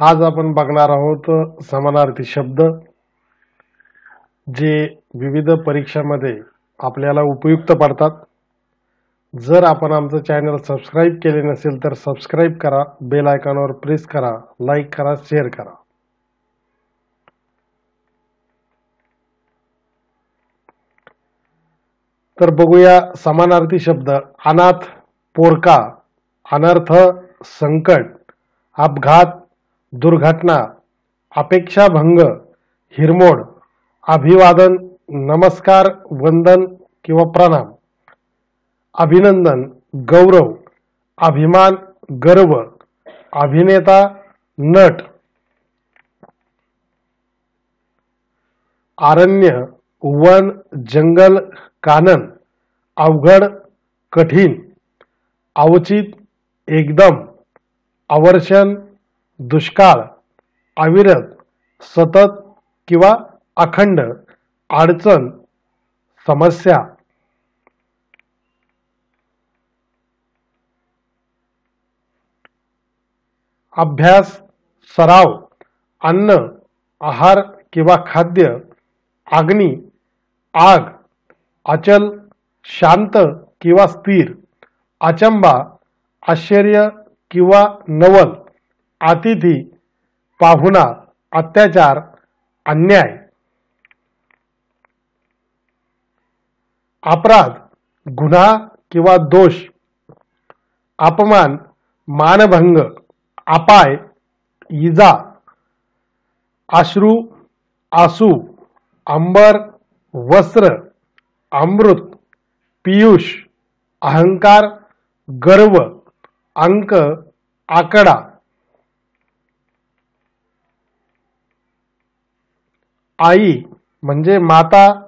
आज आपण बघणार आहोत समानार्थी शब्द जे विविध परीक्षामध्ये आपल्याला उपयुक्त पडतात. जर आपण आमचं चॅनल सबस्क्राईब केले नसेल तर सबस्क्राईब करा बेल आयकॉनवर प्रेस करा लाईक करा शेअर करा. तर बघूया समानार्थी शब्द अनाथ पोरका अनर्थ संकट अपघात दुर्घटना अपेक्षाभंग हिरमोड अभिवादन नमस्कार वंदन किंवा प्रणाम. अभिनंदन गौरव अभिमान गर्व अभिनेता नट. आरण्य वन जंगल कानन अवघड कठीण. अवचित एकदम. अवर्षण दुष्काळ अविरत सतत किंवा अखंड अडचण समस्या. अभ्यास सराव अन्न आहार किंवा खाद्य अग्नी आग अचल शांत किंवा स्थिर अचंबा आश्चर्य किंवा नवल. अतिथी पाहुणा अत्याचार अन्याय. अपराध गुन्हा किंवा दोष. अपमान मानभंग अपाय इजा. अश्रू आसू अंबर वस्त्र अमृत पियुष अहंकार गर्व अंक आकडा. आई म्हणजे माता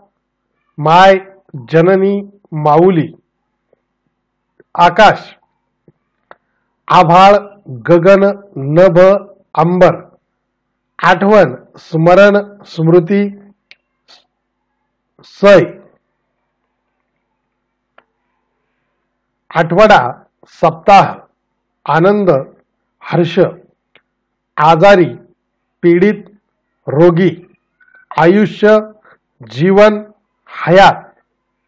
माय जननी माऊली. आकाश. आभाळ गगन नभ अंबर. आठवण स्मरण स्मृती सय. आठवडा सप्ताह आनंद हर्ष. आजारी पीडित रोगी. आयुष्य जीवन हयात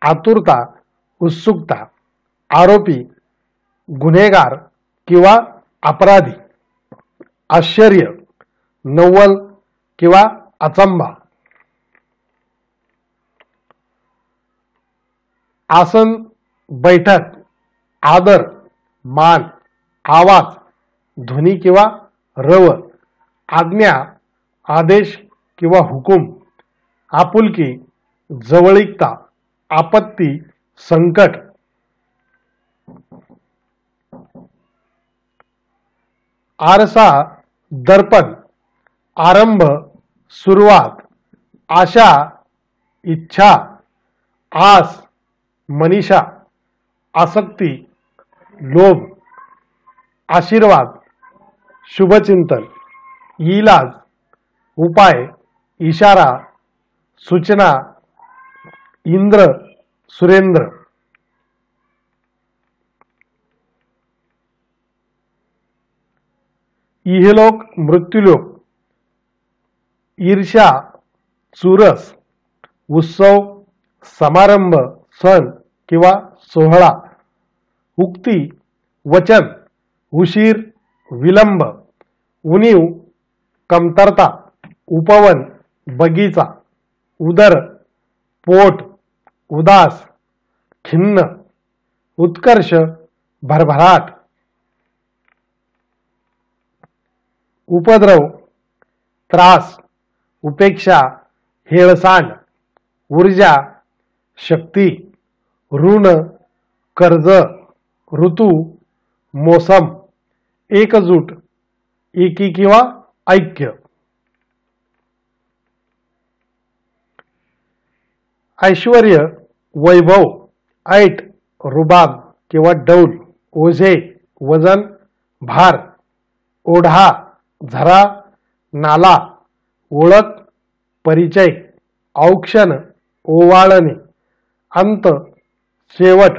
आतुरता उत्सुकता आरोपी गुन्हेगार किंवा अपराधी आश्चर्य नवल किंवा अचंबा. आसन बैठक आदर मान आवाज ध्वनी किंवा रव आज्ञा आदेश किंवा हुकूम आपुलकी जवळीकता आपत्ती संकट. आरसा दर्पण आरंभ सुरुवात आशा इच्छा आस मनीषा आसक्ती लोभ आशीर्वाद शुभचिंतन इलाज उपाय इशारा सूचना इंद्र सुरेंद्र. इहलोक मृत्यूलोक. ईर्षा चुरस. उत्सव समारंभ सण किंवा सोहळा. उक्ती वचन. उशीर विलंब. उणीव कमतरता. उपवन. बगीचा उदर पोट उदास खिन्न उत्कर्ष भरभराट. उपद्रव त्रास उपेक्षा हेळसांड ऊर्जा शक्ती ऋण कर्ज ऋतू मोसम एकजूट एकी किंवा ऐक्य. ऐश्वर्य वैभव ऐट रुबाब किंवा डौल ओझे वजन भार ओढा झरा नाला ओळख परिचय औक्षण ओवाळणे अंत शेवट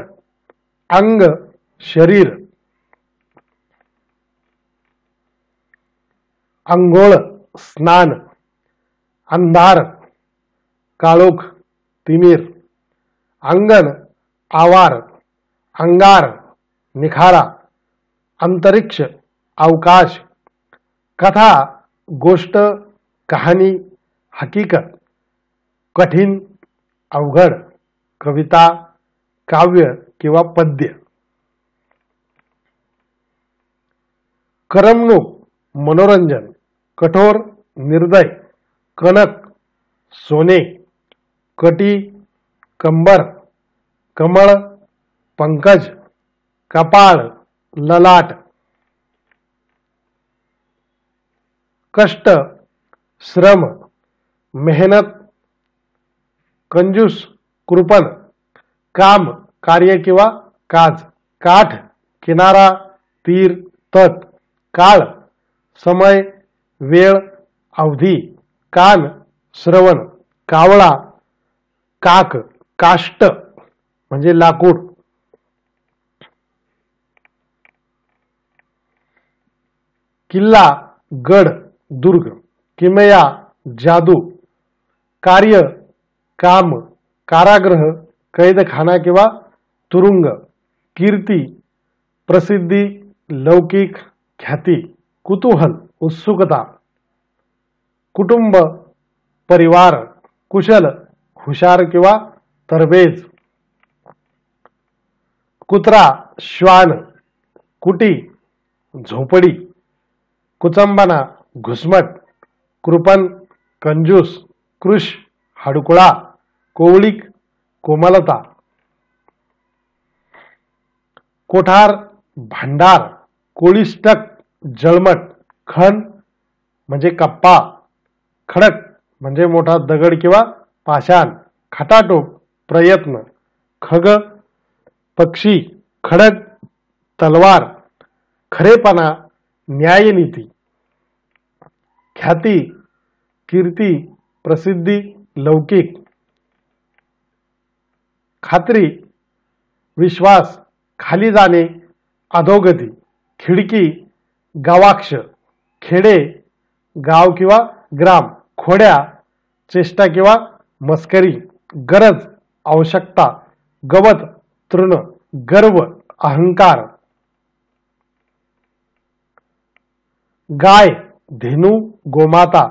अंग शरीर अंघोळ स्नान अंधार काळोख तिमीर अंगण आवार अंगार निखारा अंतरिक्ष अवकाश कथा गोष्ट कहाणी हकीकत कठीण अवघड कविता काव्य किंवा पद्य. करमणूक मनोरंजन कठोर निर्दय कनक सोने कटी कंबर कमळ पंकज कपाळ ललाट. कष्ट श्रम मेहनत कंजूस कृपण काम कार्य किंवा काज. काठ किनारा तीर तट. काळ समय वेळ अवधी. कान श्रवण. कावळा काक काष्ट म्हणजे लाकूड. किल्ला गड दुर्ग. किमया जादू. कार्य काम. कारागृह कैदखाना किंवा तुरुंग. कीर्ती प्रसिद्धी लौकिक ख्याती. कुतूहल उत्सुकता. कुटुंब परिवार. कुशल हुशार किंवा तरबेज कुत्रा श्वान कुटी झोपडी कुचंबना घुसमट कृपण कंजूस कृष हडकुळा कोवळीक कोमलता कोठार भांडार कोळीष्टक जळमट खण म्हणजे कप्पा खडक म्हणजे मोठा दगड किंवा पाषाण खटाटोप प्रयत्न खग पक्षी खडक तलवार खरेपणा न्यायनीती ख्याती कीर्ती प्रसिद्धी लौकिक खात्री विश्वास खाली जाणे अधोगती खिडकी गावाक्ष खेडे गाव किंवा ग्राम खोड्या चेष्टा किंवा मस्करी गरज आवश्यकता गवत तृण गर्व अहंकार. गाय धेनू गोमाता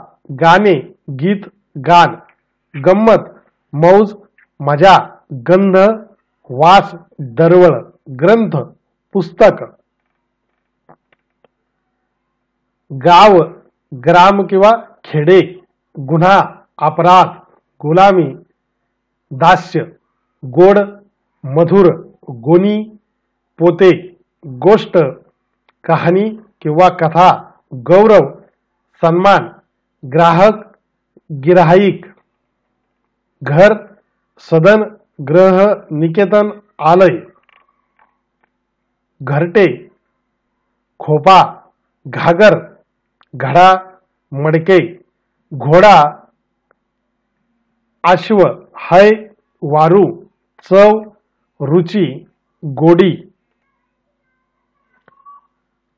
गाणे गीत गान. गंमत मौज मजा गंध वास दरवळ ग्रंथ पुस्तक. गाव ग्राम किंवा खेडे गुन्हा अपराध गुलामी दास्य गोड मधुर गोनी पोते गोष्ट कहाणी किंवा कथा गौरव सन्मान ग्राहक गिराहाईक घर सदन ग्रह निकेतन आलय घरटे खोपा घागर घडा मडके घोडा अश्व हय वारू चव रुची गोडी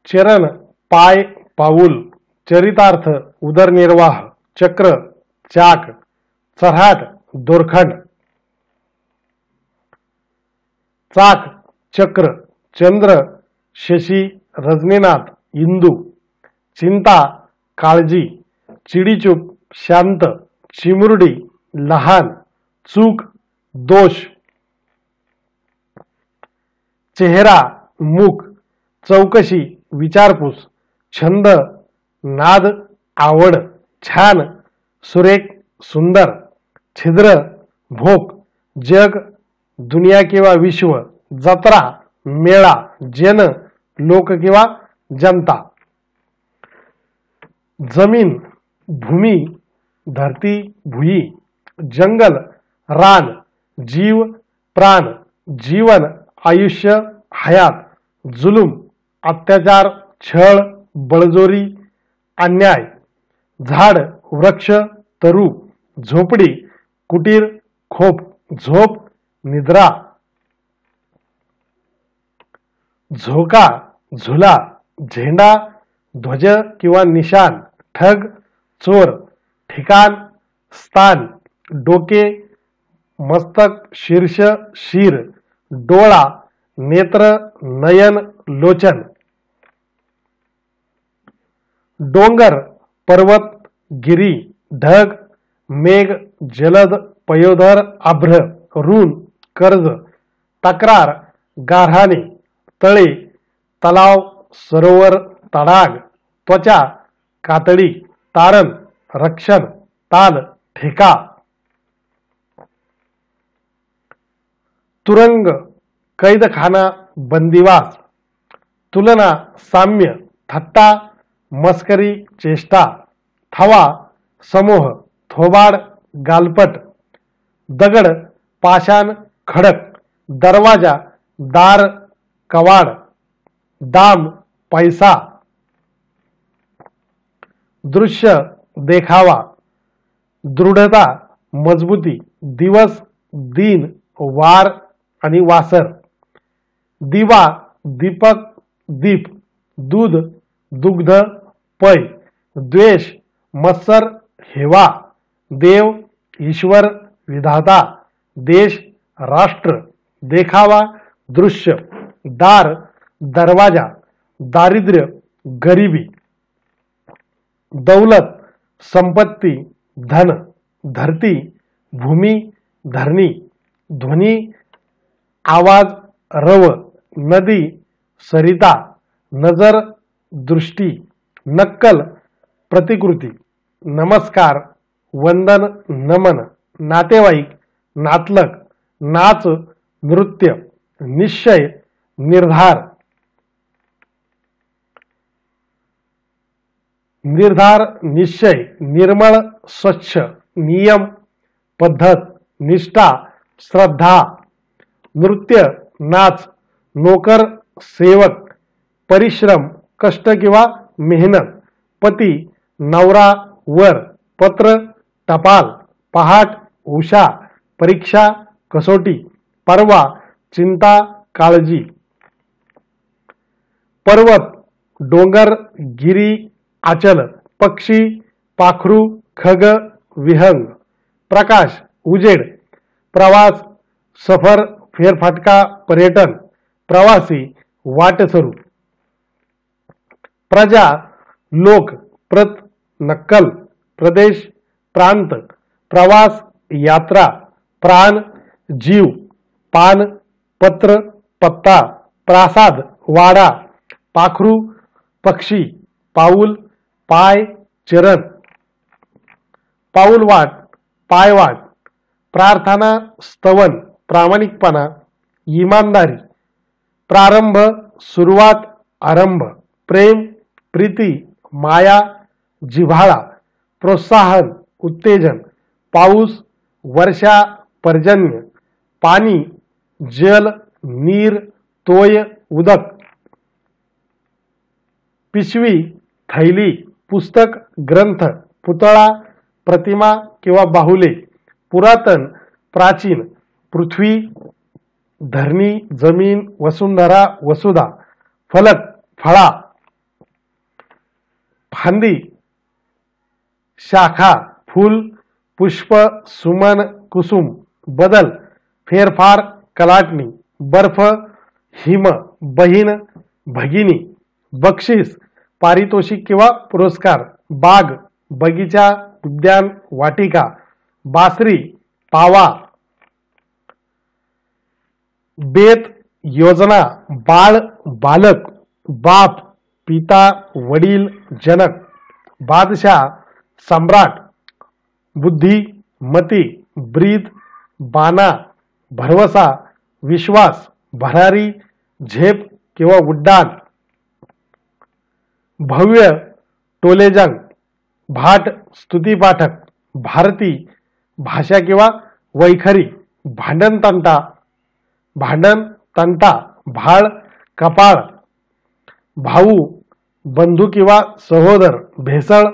चरण पाय पाऊल चरितार्थ उदरनिर्वाह चक्र चाक चऱ्हाट दोरखंड चाक चक्र चंद्र शशी रजनीनाथ इंदू चिंता काळजी चिडीचूप शांत चिमुरडी लहान चूक दोष. चेहरा मुख चौकशी विचारपूस छंद नाद आवड छान सुरेख सुंदर. छिद्र भोक जग दुनिया किंवा विश्व जत्रा मेळा जन लोक किंवा जनता. जमीन भूमी धरती भुई. जंगल रान जीव प्राण जीवन आयुष्य हयात जुलूम अत्याचार छळ बळजोरी अन्याय झाड वृक्ष तरू झोपडी कुटीर खोप झोप निद्रा झोका झुला झेंडा ध्वज किंवा निशान ठग चोर ठिकाण स्थान डोके मस्तक शीर्ष शिर डोळा नेत्र नयन लोचन. डोंगर पर्वत गिरी ढग मेघ जलद पयोधर आभ्र ऋण कर्ज तक्रार गारहाणे तळे तलाव सरोवर तडाग त्वचा कातडी तारण रक्षण ताल ठेका. तुरंग कैदखाना बंदिवास तुलना साम्य थट्टा मस्करी चेष्टा थवा समूह थोबाड गालपट दगड पाषाण खडक दरवाजा दार कवाड दाम पैसा दृश्य देखावा दृढता मजबूती दिवस दिन वार आणि वासर. दिवा दीपक दीप दूध दुग्ध पै द्वेष मत्सर हेवा देव ईश्वर विधाता देश राष्ट्र देखावा दृश्य दार दरवाजा दारिद्र्य गरिबी दौलत संपत्ती धन धरती भूमी धरणी ध्वनी आवाज रव नदी सरिता नजर दृष्टी नक्कल प्रतिकृती नमस्कार वंदन नमन नातेवाईक नातलक नाच नृत्य निश्चय निर्धार. निर्धार निश्चय निर्मळ स्वच्छ नियम पद्धत निष्ठा श्रद्धा नृत्य नाच नोकर सेवक परिश्रम कष्ट किंवा मेहनत पती नवरा वर पत्र टपाल पहाट उषा परीक्षा कसोटी परवा चिंता काळजी. पर्वत डोंगर गिरी आचल पक्षी पाखरू खग विहंग प्रकाश उजेड प्रवास सफर फेरफाटका पर्यटन प्रवासी वाटसरू. प्रजा लोक प्रत नक्कल प्रदेश प्रांत प्रवास यात्रा प्राण जीव पान पत्र पत्ता प्रासाद वाडा पाखरू पक्षी पाऊल पाय चरण. पाऊलवाट पायवाट प्रार्थना स्तवन. प्रामाणिकपणा इमानदारी प्रारंभ सुरुवात आरंभ प्रेम प्रीती माया जिव्हाळा प्रोत्साहन उत्तेजन पाऊस वर्षा पर्जन्य पाणी जल नीर तोय उदक. पिशवी थैली पुस्तक ग्रंथ पुतळा प्रतिमा किंवा बाहुले पुरातन प्राचीन पृथ्वी धरणी जमीन वसुंधरा वसुधा फलक फळा फांदी शाखा फूल पुष्प सुमन कुसुम बदल फेरफार कलाटणी बर्फ हिम बहीण भगिनी बक्षीस पारितोषिक किंवा पुरस्कार बाग बगीचा उद्यान वाटिका बासरी पावा बेत योजना बाळ बालक बाप पिता वडील जनक बादशाह सम्राट बुद्धी मती ब्रीद बाना भरवसा विश्वास भरारी झेप किंवा उड्डाण. भव्य टोलेजंग भाट स्तुतीपाठक भारती भाषा किंवा वैखरी भांडण तंटा भांडण तंटा भाळ कपाळ भाऊ बंधू किंवा सहोदर भेसळ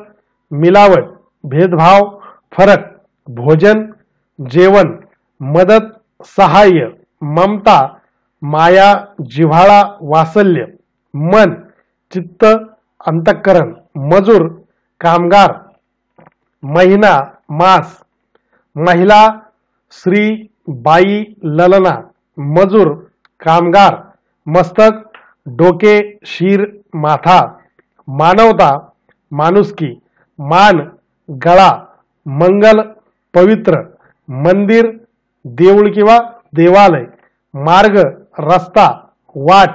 मिलावट भेदभाव फरक भोजन जेवण मदत सहाय्य ममता माया जिव्हाळा वासल्य मन चित्त अंतःकरण मजूर कामगार महिना मास महिला स्त्री बाई ललना मजूर कामगार मस्तक डोके शीर माथा मानवता माणुसकी मान गळा मंगल पवित्र मंदिर देऊळ किंवा देवालय मार्ग रस्ता वाट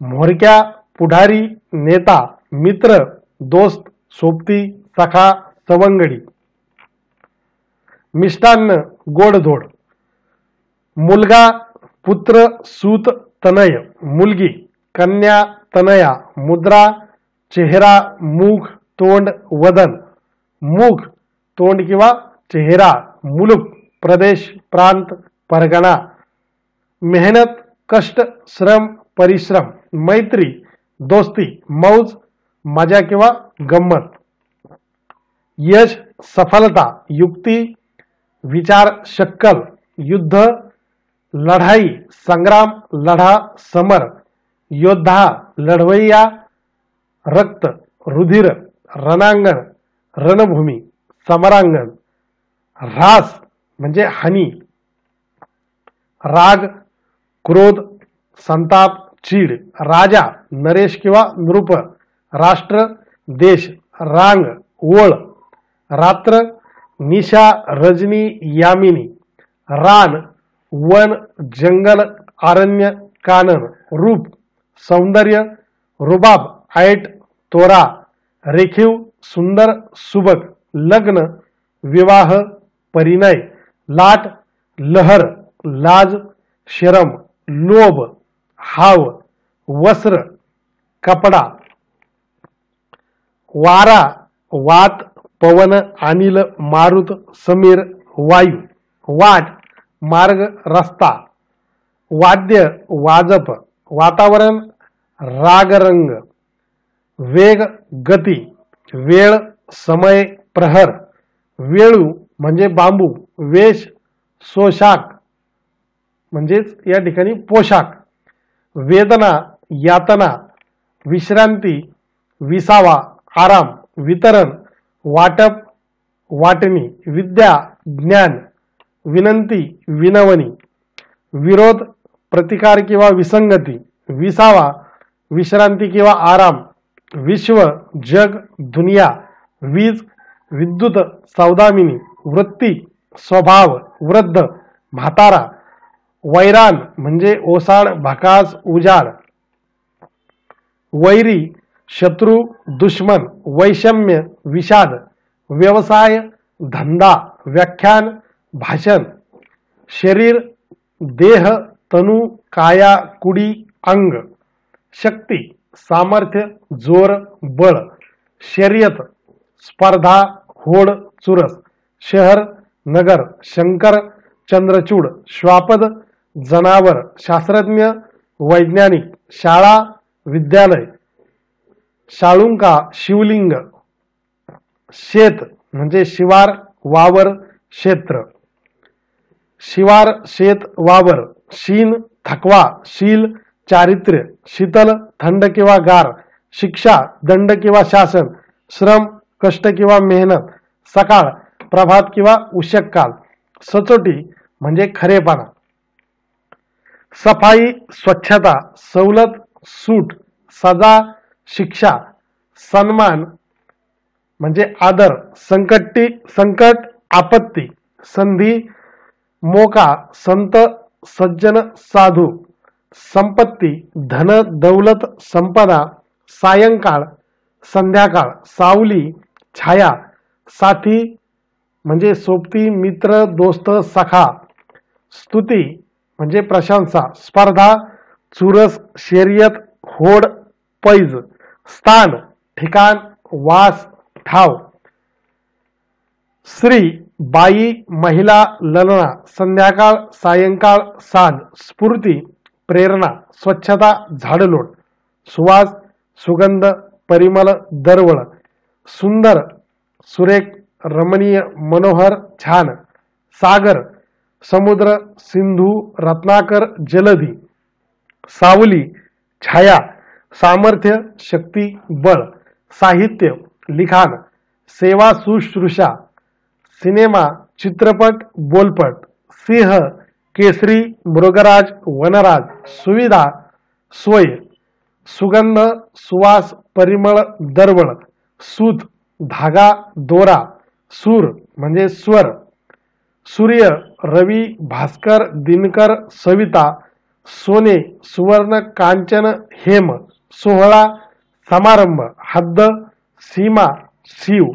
म्होरक्या पुढारी नेता मित्र दोस्त सोबती सखा सवंगडी. मिष्टान्न गोडधोड. मुलगा पुत्र सूत तनय, मुलगी, कन्या तनया, मुद्रा, चेहरा मुख तोंड, वदन। मुख तोंड किंवा चेहरा, मुलुक, प्रदेश, प्रांत, परगणा। मेहनत, कष्ट, श्रम, परिश्रम। मैत्री, दोस्ती, मौज, मज़ा किंवा गंमत। यश, सफलता, युक्ती, विचार, शक्कल, युद्ध लढाई संग्राम लढा समर योद्धा लढवय्या रक्त रुधिर रणांगण रणभूमी समरांगण रास म्हणजे हानी राग क्रोध संताप चीड राजा नरेश किंवा नृप राष्ट्र देश रांग ओळ रात्र निशा रजनी यामिनी रान वन जंगल अरण्य कानन रूप सौंदर्य रुबाब ऐट तोरा रेखीव सुंदर सुबक लग्न विवाह परिणय लाट लहर लाज शरम लोभ हाव वस्त्र कपडा वारा वात पवन अनिल मारुत समीर वायू वाट मार्ग रस्ता वाद्य वाजप वातावरण रागरंग वेग गती वेळ समय प्रहर वेळू म्हणजे बांबू वेश सोशाक म्हणजेच या ठिकाणी पोशाख वेदना यातना विश्रांती विसावा आराम वितरण वाटप वाटणी विद्या ज्ञान विनंती, विनवणी, विरोध, प्रतिकार किंवा विसंगती, विसावा, विश्रांती किंवा आराम, विश्व, जग, दुनिया, वीज, विद्युत, सौदामिनी, वृत्ती, स्वभाव, वृद्ध, म्हातारा, वैरान, म्हणजे ओसाड, भकास, उजाड, वैरी, शत्रू, दुश्मन, वैषम्य, विषाद, व्यवसाय, धंदा, व्याख्यान भाषण शरीर देह तनु काया कुडी अंग शक्ती सामर्थ्य जोर बळ शर्यत स्पर्धा होड चुरस शहर नगर शंकर चंद्रचूड श्वापद जनावर शास्त्रज्ञ वैज्ञानिक शाळा विद्यालय शाळुंका शिवलिंग शेत म्हणजे शिवार वावर क्षेत्र. शिवार शेत वावर शीन थकवा शील चारित्र्य शीतल थंड किंवा गार शिक्षा दंड किंवा शासन श्रम कष्ट किंवा मेहनत सकाळ प्रभात किंवा उशक काल सचोटी म्हणजे खरेपणा सफाई स्वच्छता सवलत सूट सजा शिक्षा सन्मान म्हणजे आदर संकटी संकट आपत्ती संधी मोका संत सज्जन साधू संपत्ती धन दौलत संपदा सायंकाळ संध्याकाळ सावली छाया साथी म्हणजे सोबती मित्र दोस्त सखा स्तुती म्हणजे प्रशंसा स्पर्धा चुरस शर्यत होड पैज स्थान ठिकाण वास ठाव श्री बाई महिला ललना संध्याकाळ सायंकाळ सांज स्फूर्ती प्रेरणा स्वच्छता झाडलोट सुवास सुगंध परिमल दरवळ सुंदर सुरेख रमणीय मनोहर छान सागर समुद्र सिंधू रत्नाकर जलधी सावली छाया सामर्थ्य शक्ती बळ साहित्य लिखाण सेवा सुश्रूषा सिनेमा चित्रपट बोलपट सिंह केसरी मृगराज वनराज सुविधा सोय सुगंध सुवास परिमळ दरवळ सूत धागा दोरा सूर म्हणजे स्वर सूर्य रवी भास्कर दिनकर सविता सोने सुवर्ण कांचन हेम सोहळा समारंभ हद्द सीमा शिव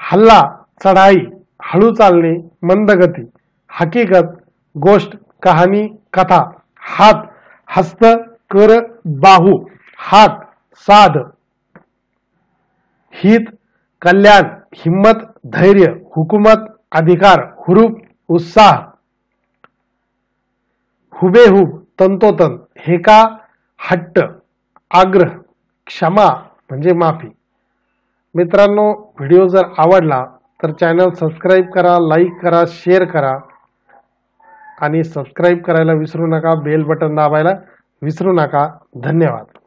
हल्ला चढाई हळू चालणे मंदगती हकीकत गोष्ट कहाणी कथा हात हस्त कर बाहू हात साध हित कल्याण हिम्मत धैर्य हुकूमत अधिकार हुरूप उत्साह. हुबेहूब तंतोतंत हेका हट्ट आग्रह क्षमा म्हणजे माफी. मित्रांनो व्हिडिओ जर आवडला तर चॅनल सबस्क्राईब करा लाईक करा शेअर करा. आणि सबस्क्राईब करायला विसरू नका बेल बटन दाबायला विसरू नका. धन्यवाद.